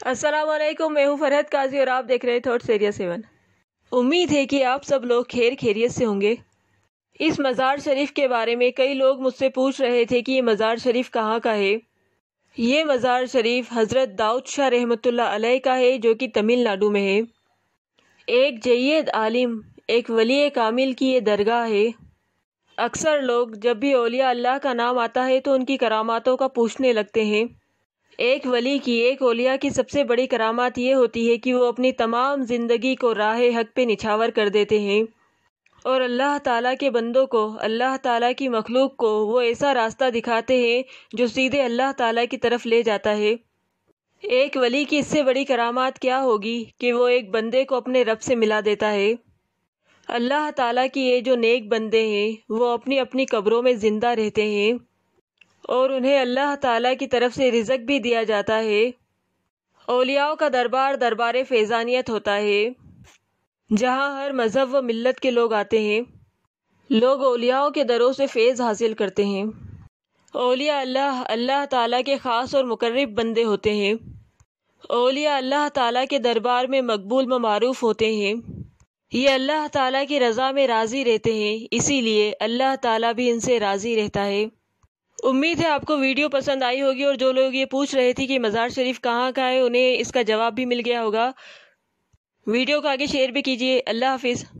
السلام علیکم، میں ہوں فرحت قاضی اور آپ دیکھ رہے ہیں تھوٹ ایریا سیون امید ہے کہ آپ سب لوگ خیر خیریت سے ہوں گے۔ اس مزار شریف کے بارے میں کئی لوگ مجھ سے پوچھ رہے تھے کہ یہ مزار شریف کہاں کا ہے۔ یہ مزار شریف حضرت داؤد شاہ رحمۃ اللہ علیہ کا ہے، جو کہ تمل ناڈو میں ہے۔ ایک جید عالم، ایک ولی کامل کی یہ درگاہ ہے۔ اکثر لوگ جب بھی اولیاء اللہ کا نام آتا ہے تو ان کی کراماتوں کا پوچھنے لگتے ہیں۔ ایک ولی کی، ایک اولیاء کی سب سے بڑی کرامات یہ ہوتی ہے کہ وہ اپنی تمام زندگی کو راہ حق پہ نچھاور کر دیتے ہیں۔ اور اللہ تعالیٰ کے بندوں کو، اللہ تعالیٰ کی مخلوق کو وہ ایسا راستہ دکھاتے ہیں جو سیدھے اللہ تعالیٰ کی طرف لے جاتا ہے۔ ایک ولی کی اس سے بڑی کرامات کیا ہوگی کہ وہ ایک بندے کو اپنے رب سے ملا دیتا ہے۔ اللہ تعالیٰ کی یہ جو نیک بندے ہیں، وہ اپنی اپنی قبروں میں زندہ رہتے ہیں۔ اور انہیں اللہ تعالیٰ کی طرف سے رزق بھی دیا جاتا ہے۔ اولیاء کا دربار دربار فیضانیت ہوتا ہے۔ جہاں ہر مذہب و ملت کے لوگ آتے ہیں۔ لوگ اولیاء کے دروں سے فیض حاصل کرتے ہیں۔ اولیاء اللہ اللہ تعالیٰ کے خاص اور مقرب بندے ہوتے ہیں۔ اولیاء اللہ تعالیٰ کے دربار میں مقبول و معروف ہوتے ہیں۔ یہ اللہ تعالیٰ کی رضا میں راضی رہتے ہیں، اسی لیے اللہ تعالیٰ بھی ان سے راضی رہتا ہے۔ امید ہے آپ کو ویڈیو پسند آئی ہوگی اور جو لوگ یہ پوچھ رہے تھے کہ مزار شریف کہاں کا ہے، انہیں اس کا جواب بھی مل گیا ہوگا۔ ویڈیو کو آگے شیئر بھی کیجیے اللہ حافظ۔